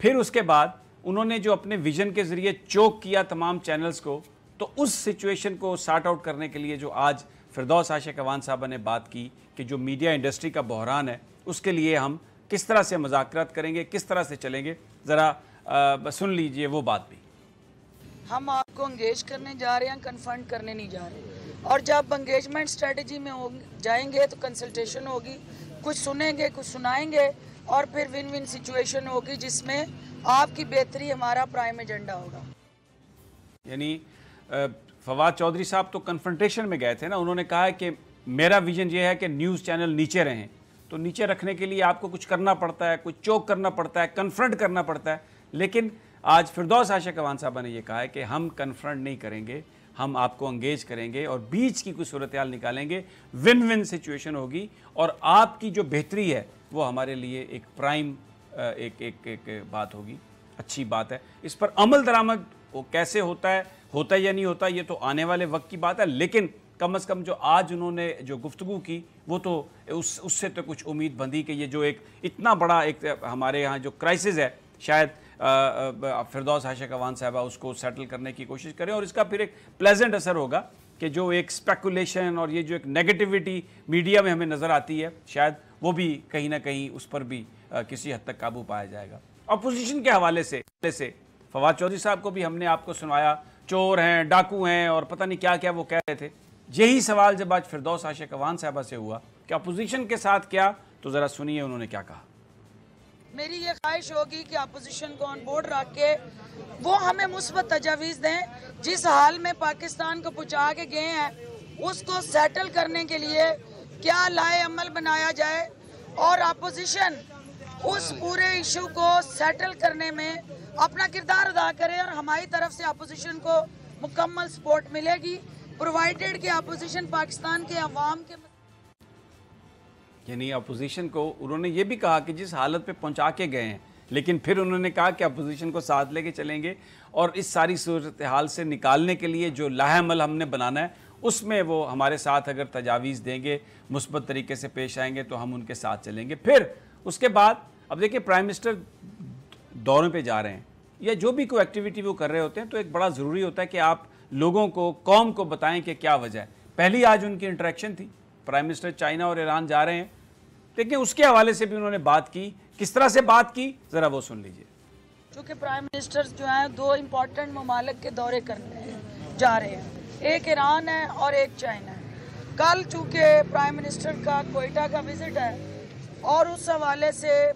फिर उसके बाद उन्होंने जो अपने विजन के ज़रिए चोक किया तमाम चैनल्स को तो उस सिचुएशन को सार्ट आउट करने के लिए जो आज फिरदौस आशिक अवान साहब ने बात की कि जो मीडिया इंडस्ट्री का बहरान है उसके लिए हम किस तरह से मजाकरत करेंगे किस तरह से चलेंगे? ज़रा सुन लीजिए वो बात भी। हम आपको इंगेज करने जा रहे हैं कन्फर्ट करने नहीं जा रहे। और जब इंगेजमेंट स्ट्रेटजी में हो जाएँगे तो कंसल्टेशन होगी। कुछ सुनेंगे कुछ सुनाएँगे और फिर विन विन सिचुएशन होगी जिसमें आपकी बेहतरी हमारा प्राइम एजेंडा होगा। यानी फवाद चौधरी साहब तो कन्फ्रंटेशन में गए थे ना, उन्होंने कहा है कि मेरा विजन ये है कि न्यूज़ चैनल नीचे रहें। तो नीचे रखने के लिए आपको कुछ करना पड़ता है, कुछ चौक करना पड़ता है कन्फ्रंट करना पड़ता है। लेकिन आज फिरदौस आशिक अवान साहबा ने यह कहा है कि हम कन्फ्रंट नहीं करेंगे, हम आपको अंगेज करेंगे और बीच की कुछ सूरत निकालेंगे। विन विन सिचुएशन होगी और आपकी जो बेहतरी है, वो हमारे लिए एक प्राइम एक एक एक एक बात होगी। अच्छी बात है। इस पर अमल दरामद वो कैसे होता है होता है या नहीं होता, ये तो आने वाले वक्त की बात है, लेकिन कम अज़ कम जो आज उन्होंने जो गुफ्तु की, वो तो उस, उससे तो कुछ उम्मीद बंधी कि ये जो एक, इतना बड़ा एक हमारे यहाँ जो क्राइसिस है, शायद फिरदौस आशिक अवान साहबा उसको सेटल करने की कोशिश करें, और इसका फिर एक प्लेजेंट असर होगा कि जो एक स्पेकुलेशन और ये जो एक नेगेटिविटी मीडिया में हमें नज़र आती है, शायद वो भी कहीं ना कहीं उस पर भी किसी हद तक काबू पाया जाएगा। अपोजिशन के हवाले से से फवाद चौधरी साहब को भी हमने आपको सुनवाया। चोर हैं, डाकू हैं और पता नहीं क्या क्या वो कह रहे थे। यही सवाल जब आज फिरदौस आशिक अवान साहबा से हुआ, कि अपोजिशन के साथ क्या? तो ज़रा सुनिए उन्होंने क्या कहा। मेरी ये ख्वाहिश होगी कि अपोजिशन को ऑन बोर्ड रख के वो हमें मुस्बत तजावीज़ दें। जिस हाल में पाकिस्तान को पहुँचा के गए हैं, उसको सेटल करने के लिए क्या लाए अमल बनाया जाए? और अपोजिशन उस पूरे इशू को सेटल करने में अपना किरदार अदा करें और हमारी तरफ़ से अपोजिशन को मुकम्मल सपोर्ट मिलेगी। प्रोवाइडेड कि अपोजिशन पाकिस्तान के अवाम के यानी अपोजिशन को उन्होंने ये भी कहा कि जिस हालत पे पहुँचा के गए हैं, लेकिन फिर उन्होंने कहा कि अपोजिशन को साथ लेके चलेंगे और इस सारी सूरत हाल से निकालने के लिए जो लाहमल हमने बनाना है, उसमें वो हमारे साथ अगर तजावीज़ देंगे, मुस्बत तरीके से पेश आएँगे तो हम उनके साथ चलेंगे। फिर उसके बाद, अब देखिए प्राइम मिनिस्टर दौरे पे जा रहे हैं। या जो भी कोई एक्टिविटी वो कर रहे होते हैं तो एक बड़ा ज़रूरी होता है कि आप लोगों को, कौम को बताएँ कि क्या वजह है। पहली आज उनकी इंटरेक्शन थी। प्राइम मिनिस्टर चाइना और ईरान जा रहे हैं। देखिए उसके हवाले से भी उन्होंने बात की। किस तरह से बात की, ज़रा वो सुन लीजिए। चूँकि प्राइम मिनिस्टर जो हैं, दो इम्पोर्टेंट ममालक के दौरे करने जा रहे हैं। एक ईरान है और एक चाइना है। कल चूँकि प्राइम मिनिस्टर का कोयटा का विज़िट है, और उस हवाले से,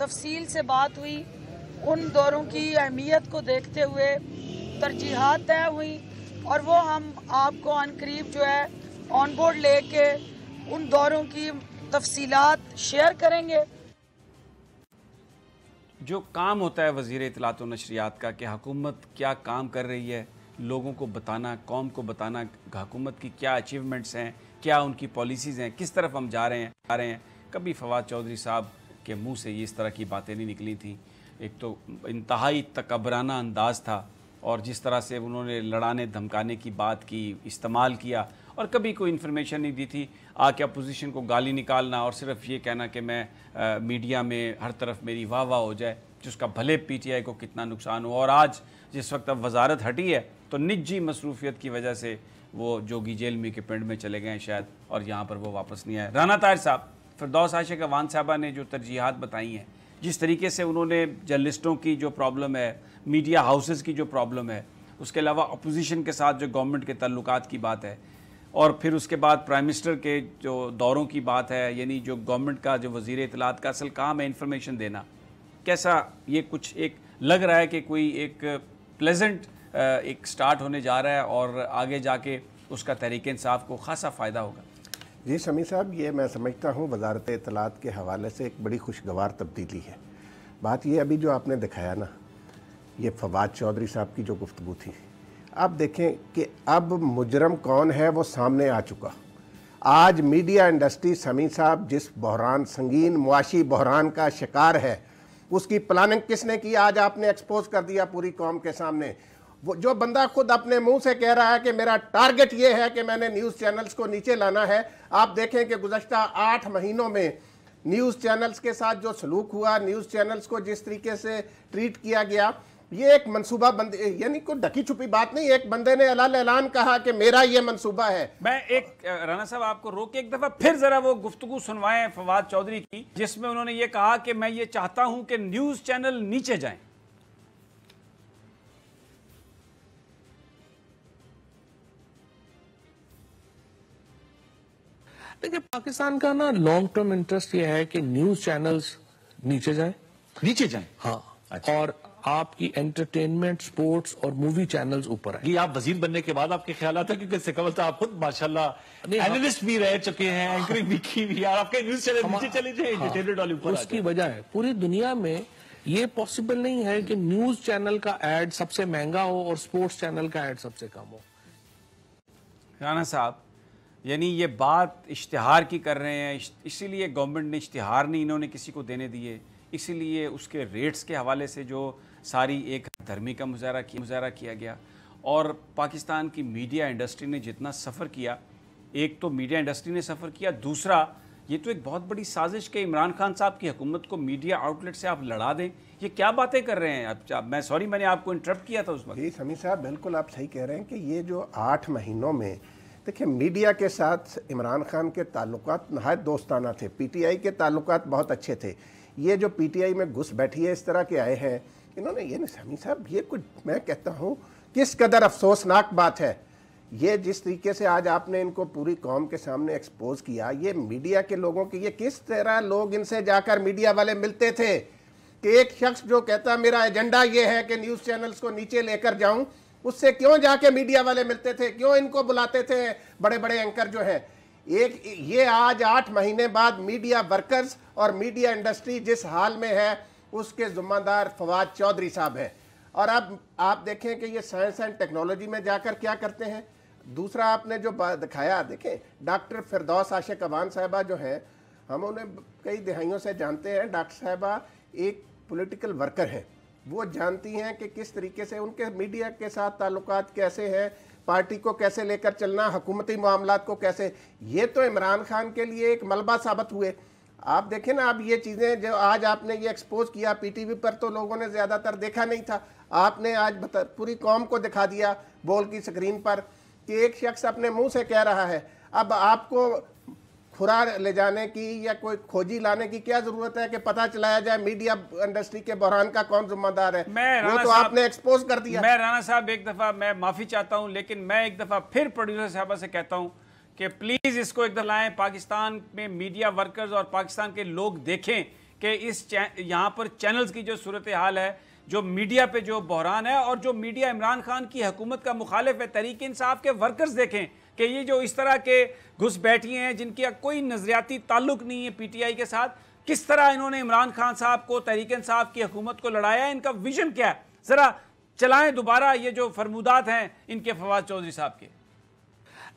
तफसील से बात हुई उन दौरों की अहमियत को देखते हुए तरजीहत तय हुई और वो हम आपको अन करीब जो है ऑन बोर्ड लेके उन दौरों की तफसीलात शेयर करेंगे। जो काम होता है वज़ीर इतलात नशरियात का कि हुकूमत क्या काम कर रही है, लोगों को बताना, कौम को बताना, हुकूमत की क्या अचीवमेंट्स हैं, क्या उनकी पॉलिसीज़ हैं, किस तरफ़ हम जा रहे हैं, जा रहे हैं। कभी फवाद चौधरी साहब के मुँह से ये इस तरह की बातें नहीं निकली थी। एक तो इंतहाई तकबराना अंदाज था और जिस तरह से उन्होंने लड़ाने धमकाने की बात की इस्तेमाल किया और कभी कोई इन्फॉर्मेशन नहीं दी थी। आके अपोजिशन को गाली निकालना और सिर्फ़ ये कहना कि मैं आ, मीडिया में हर तरफ़ मेरी वाह वाह हो जाए जिसका भले पीटीआई को कितना नुकसान हो। और आज जिस वक्त अब वजारत हटी है तो निजी मसरूफियत की वजह से वो जोगी जेल में के पिंड में चले गए शायद और यहाँ पर वो वापस नहीं आए। राना तार साहब फिर फिरदौस आशिक अवान साहबा ने जो तरजीहत बताई हैं जिस तरीके से उन्होंने जर्नलिस्टों की जो प्रॉब्लम है, मीडिया हाउसेस की जो प्रॉब्लम है, उसके अलावा अपोजिशन के साथ जो गवर्नमेंट के तल्लुकात की बात है, और फिर उसके बाद प्राइम मिनिस्टर के जो दौरों की बात है, यानी जो गवर्नमेंट का, जो वज़ीर इतलात का असल काम है इन्फॉर्मेशन देना। कैसा ये कुछ एक, लग रहा है कि कोई एक प्लेजेंट एक स्टार्ट होने जा रहा है, और आगे जाके उसका तहरीक इंसाफ को खासा फ़ायदा होगा? जी समी साहब, ये मैं समझता हूँ वजारत इतलात के हवाले से एक बड़ी खुशगवार तब्दीली है। बात ये अभी जो आपने दिखाया ना, ये फवाद चौधरी साहब की जो गुफ्तु थी अब देखें कि अब मुजरम कौन है वो सामने आ चुका। आज मीडिया इंडस्ट्री समी साहब जिस बहरान संगीन, मुआशी बहरान का शिकार है, उसकी प्लानिंग किसने की? आज आपने एक्सपोज कर दिया पूरी कौम के सामने। वो जो बंदा खुद अपने मुँह से कह रहा है कि मेरा टारगेट ये है कि मैंने न्यूज़ चैनल्स को नीचे लाना है, आप देखें कि गुजशत आठ महीनों में न्यूज़ चैनल्स के साथ जो सलूक हुआ न्यूज़ चैनल्स को जिस तरीके से ट्रीट किया गया, ये एक मंसूबा बंद यानी कोई ढकी छुपी बात नहीं, एक बंदे ने अलाल ऐलान कहा कि मेरा ये मंसूबा है। मैं एक राना साहब, आपको रोके एक दफ़ा फिर जरा वो गुफ्तगु सुनवाएँ फवाद चौधरी की, जिसमें उन्होंने ये कहा कि मैं ये चाहता हूँ कि न्यूज़ चैनल नीचे जाएँ। देखिए पाकिस्तान का ना लॉन्ग टर्म इंटरेस्ट ये है कि न्यूज़ चैनल्स नीचे जाएँ। नीचे जाएँ? हाँ। अच्छा। और आपकी एंटरटेनमेंट स्पोर्ट्स और मूवी चैनल्स ऊपर आए। ये आप वज़ीर बनने के बाद आपके ख्याल था क्योंकि सिकवल आप खुद माशाल्लाह नहीं, हाँ। एनालिस्ट भी रह चुके हैं एंकरिंग भी की भी है। आपके न्यूज़ चैनल नीचे चले जाए हाँ, एंटरटेनमेंट वाले ऊपर उसकी वजह है पूरी दुनिया में ये पॉसिबल नहीं है कि न्यूज़ चैनल का एड सबसे महँगा हो और स्पोर्ट्स चैनल का एड सबसे कम हो। राना साहब यानी ये बात इश्तहार की कर रहे हैं इसीलिए गवर्नमेंट ने इश्तहार नहीं इन्होंने किसी को देने दिए। इसीलिए उसके रेट्स के हवाले से जो सारी एक धर्मी का मुजाहरा किया मुजाहरा किया गया। और पाकिस्तान की मीडिया इंडस्ट्री ने जितना सफ़र किया, एक तो मीडिया इंडस्ट्री ने सफ़र किया, दूसरा, ये तो एक बहुत बड़ी साजिश के इमरान खान साहब की हुकूमत को मीडिया आउटलेट से आप लड़ा दें। ये क्या बातें कर रहे हैं? आप मैं सॉरी, मैंने आपको इंटरप्ट किया था उस वक्त। जी समी साहब, बिल्कुल आप सही कह रहे हैं कि ये जो आठ महीनों में देखिए, मीडिया के साथ इमरान खान के ताल्लुकात नहायत दोस्ताना थे। पीटीआई के ताल्लुकात बहुत अच्छे थे। ये जो पीटीआई में घुस बैठी है, इस तरह के आए हैं, इन्होंने ये नहीं समी साहब, ये कुछ मैं कहता हूँ, किस कदर अफसोसनाक बात है। ये जिस तरीके से आज आपने इनको पूरी कौम के सामने एक्सपोज किया, ये मीडिया के लोगों की, ये किस तरह लोग इनसे जाकर मीडिया वाले मिलते थे कि एक शख्स जो कहता, मेरा एजेंडा ये है कि न्यूज़ चैनल्स को नीचे लेकर जाऊँ उससे क्यों जाके मीडिया वाले मिलते थे? क्यों इनको बुलाते थे? बड़े बड़े एंकर जो हैं। एक, ये आज आठ महीने बाद मीडिया वर्कर्स और मीडिया इंडस्ट्री जिस हाल में है, उसके जुम्मेदार फवाद चौधरी साहब हैं। और अब आप देखें कि ये साइंस एंड टेक्नोलॉजी में जाकर क्या करते हैं? दूसरा आपने जो दिखाया, देखें डॉक्टर फिरदौस आशिक अवान साहबा जो हैं, हम उन्हें कई दिहाइयों से जानते हैं। डॉक्टर साहबा एक पॉलिटिकल वर्कर हैं। वो जानती हैं कि किस तरीके से उनके मीडिया के साथ ताल्लुकात कैसे हैं, पार्टी को कैसे लेकर चलना, हुकूमती मामला को कैसे। ये तो इमरान खान के लिए एक मलबा साबित हुए। आप देखें ना, अब ये चीज़ें जो आज आपने ये एक्सपोज किया पीटीवी पर तो लोगों ने ज़्यादातर देखा नहीं था। आपने आज पूरी कौम को दिखा दिया बोल की स्क्रीन पर कि एक शख्स अपने मुँह से कह रहा है। अब आपको खुरा ले जाने की या कोई खोजी लाने की क्या ज़रूरत है कि पता चलाया जाए मीडिया इंडस्ट्री के बहरान का कौन जिम्मेदार है? मैं वो तो आपने एक्सपोज कर दिया। मैं राणा साहब एक दफ़ा मैं माफ़ी चाहता हूँ लेकिन मैं एक दफ़ा फिर प्रोड्यूसर साहबा से कहता हूँ कि प्लीज़ इसको एक दफ़ा लाएँ। पाकिस्तान में मीडिया वर्कर्स और पाकिस्तान के लोग देखें कि इस यहाँ पर चैनल्स की जो सूरत हाल है जो मीडिया पे जो बहरान है और जो मीडिया इमरान खान की हुकूमत का मुखालिफ है तरीके इंसाफ के वर्कर्स देखें। कि ये जो इस तरह के घुस बैठी हैं जिनकी कोई नजरियाती ताल्लुक नहीं है पीटीआई के साथ किस तरह इन्होंने इमरान खान साहब को तरीके इंसाफ की हुकूमत को लड़ाया इनका विजन क्या है? ज़रा चलाएँ दोबारा ये जो फरमूदात हैं इनके फवाद चौधरी साहब के।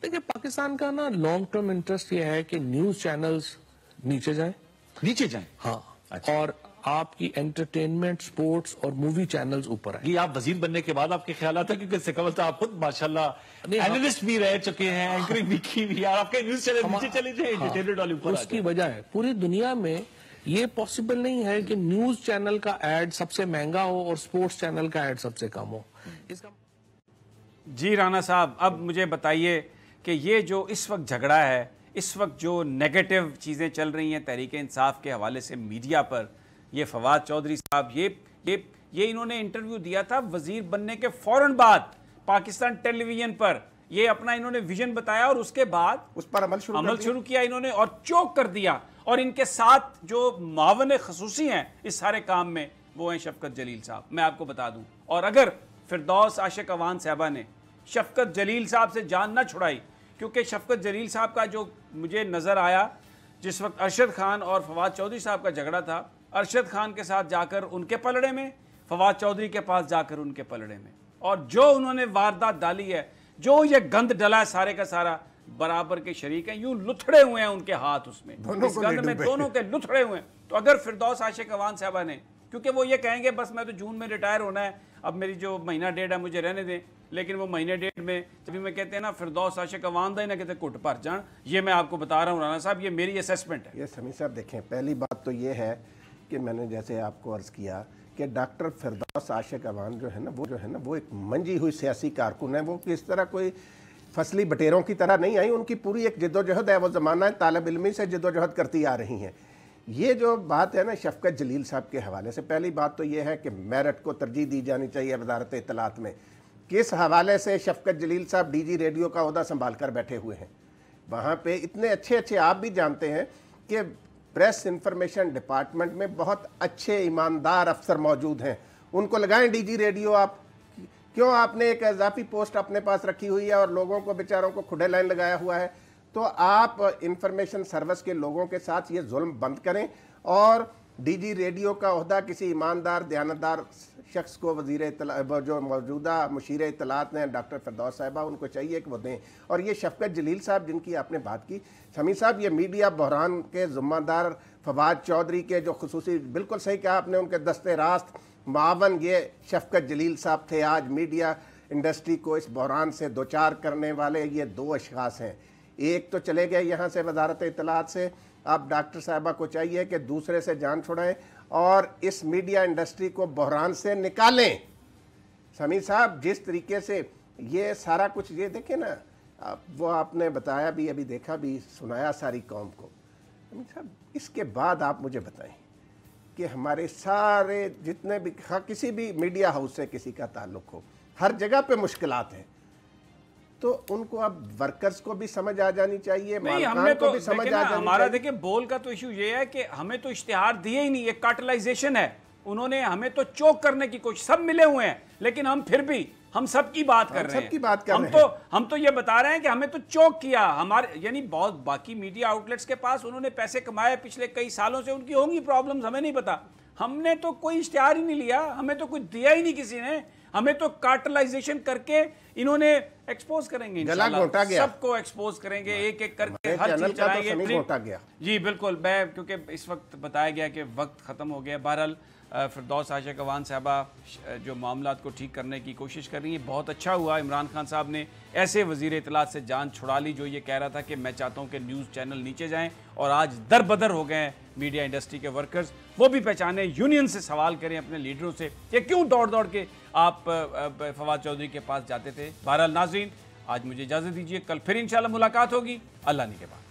देखिए पाकिस्तान का ना लॉन्ग टर्म इंटरेस्ट ये है कि न्यूज़ चैनल्स नीचे जाएँ। नीचे जाएँ? हाँ। अच्छा। और आपकी एंटरटेनमेंट स्पोर्ट्स और मूवी चैनल्स ऊपर है ये आप वज़ीर बनने के बाद आपके ख्याल आता क्योंकि इससे कबल तो आप खुद माशाल्लाह एनालिस्ट भी रह चुके हैं एंकरिंग भी की भी यार आपके न्यूज़ चैनल नीचे चले जाए एंटरटेनमेंट वाले ऊपर उसकी वजह है पूरी दुनिया में ये पॉसिबल नहीं है कि न्यूज़ चैनल का एड सबसे महँगा हो और स्पोर्ट्स चैनल का एड सबसे कम हो। इसका जी राना साहब अब मुझे बताइए कि ये जो इस वक्त झगड़ा है इस वक्त जो नेगेटिव चीज़ें चल रही हैं तहरीक इंसाफ के हवाले से मीडिया पर ये फवाद चौधरी साहब ये ये ये इन्होंने इंटरव्यू दिया था वज़ीर बनने के फ़ौरन बाद पाकिस्तान टेलीविज़न पर। ये अपना इन्होंने विजन बताया और उसके बाद उस पर अमल शुरू अमल शुरू किया इन्होंने और चौक कर दिया। और इनके साथ जो मावन खसूसी हैं इस सारे काम में वो हैं शफकत जलील साहब। मैं आपको बता दूँ। और अगर फिरदौस आशिक अवान साहबा ने शफकत जलील साहब से जान ना छुड़ाई क्योंकि शफकत जलील साहब का जो मुझे नज़र आया जिस वक्त अरशद खान और फवाद चौधरी साहब का झगड़ा था अरशद खान के साथ जाकर उनके पलड़े में फवाद चौधरी के पास जाकर उनके पलड़े में। और जो उन्होंने वारदात डाली है जो ये गंद डला है सारे का सारा बराबर के शरीक हैं यूँ लुथड़े हुए हैं उनके हाथ उसमें। इस गंद में दोनों के लुथड़े हुए हैं। तो अगर फिरदौस आशिक अवान साहबा ने क्योंकि वो ये कहेंगे बस मैं तो जून में रिटायर होना है अब मेरी जो महीना डेढ़ है मुझे रहने दें। लेकिन वो महीने डेढ़ में जब मैं कहते हैं ना फिरदौस आशिक अवान ना कहते कुट पर जान। ये मैं आपको बता रहा हूँ राना साहब ये मेरी असेसमेंट है। ये समी साहब देखें पहली बात तो ये है कि मैंने जैसे आपको अर्ज़ किया कि डॉक्टर फिरदौस आशिक अवान जो है ना, वो जो है ना, वो एक मंजी हुई सियासी कारकुन है। वो किस तरह कोई फसली बटेरों की तरह नहीं आई, उनकी पूरी एक जद्दोजहद है। वो ज़माना है, तालब इलमी से जद्दोजहद करती आ रही हैं। ये जो बात है ना शफकत जलील साहब के हवाले से, पहली बात तो ये है कि मेरिट को तरजीह दी जानी चाहिए वजारत इतलात में। किस हवाले से शफकत जलील साहब डीजी रेडियो का अहदा संभाल कर बैठे हुए हैं? वहाँ पे इतने अच्छे अच्छे आप भी जानते हैं कि प्रेस इंफॉर्मेशन डिपार्टमेंट में बहुत अच्छे ईमानदार अफसर मौजूद हैं। उनको लगाएँ डीजी रेडियो आप। क्यों आपने एक इजाफी पोस्ट अपने पास रखी हुई है और लोगों को, बेचारों को खुडे लाइन लगाया हुआ है? तो आप इंफॉर्मेशन सर्विस के लोगों के साथ ये जुल्म बंद करें और डीजी रेडियो का अहदा किसी ईमानदार दयानतदार शख्स को वज़ीर जो मौजूदा मशीर इतलात हैं डॉक्टर फरदौस साहबा, उनको चाहिए कि वो दें। और ये शफकत जलील साहब, जिनकी आपने बात की समी साहब, ये मीडिया बहरान के ज़िम्मेदार फवाद चौधरी के, जो खसूस बिल्कुल सही कहा आपने, उनके दस्ते रास्त मावन ये शफकत जलील साहब थे। आज मीडिया इंडस्ट्री को इस बहरान से दो चार करने वाले ये दो अशास हैं। एक तो चले गए यहाँ से वजारत इतलात से। अब डॉक्टर साहबा को चाहिए कि दूसरे से जान छुड़ाएँ। और इस मीडिया इंडस्ट्री को बहरान से निकालें। समीर साहब जिस तरीके से ये सारा कुछ ये देखें ना वो आपने बताया भी अभी देखा भी सुनाया सारी कौम को। समीर साहब इसके बाद आप मुझे बताएँ कि हमारे सारे जितने भी हाँ, किसी भी मीडिया हाउस से किसी का ताल्लुक हो हर जगह पे मुश्किलात हैं। तो उनको अब वर्कर्स को भी समझ आ जानी चाहिए नहीं हमने तो भी समझ आ जानी हमारा देखिए बोल का तो इशू ये है कि हमें तो इश्तिहार दिए ही नहीं ये कार्टलाइजेशन है। उन्होंने हमें तो चोक करने की कोशिश सब मिले हुए हैं लेकिन हम फिर भी हम सबकी बात कर रहे हैं। सबकी बात कर हम तो हम तो ये बता रहे हैं कि हमें तो चोक किया हमारे यानी बहुत बाकी मीडिया आउटलेट्स के पास उन्होंने पैसे कमाए पिछले कई सालों से उनकी होंगी प्रॉब्लम्स हमें नहीं पता। हमने तो कोई इश्तेहार ही नहीं लिया हमें तो कुछ दिया ही नहीं किसी ने। हमें तो कार्टलाइजेशन करके इन्होंने एक्सपोज करेंगे। सबको एक्सपोज करेंगे एक एक करके हर चीज़ तो चलाएँगे। जी बिल्कुल मैं क्योंकि इस वक्त बताया गया कि वक्त ख़त्म हो गया बहरहाल फिरदौस आशा कवान साहबा जो मामला को ठीक करने की कोशिश कर रही हैं, बहुत अच्छा हुआ। इमरान खान साहब ने ऐसे वज़ीर इतलात से जान छुड़ा ली, जो ये कह रहा था कि मैं चाहता हूँ कि न्यूज़ चैनल नीचे जाएँ और आज दर बदर हो गए हैं मीडिया इंडस्ट्री के वर्कर्स। वो भी पहचाने, यूनियन से सवाल करें अपने लीडरों से कि क्यों दौड़ दौड़ के आप फवाद चौधरी के पास जाते थे? बहरहाल नाजरीन, आज मुझे इजाज़त दीजिए, कल फिर इंशाल्लाह मुलाकात होगी। अल्लाह ने के बाद।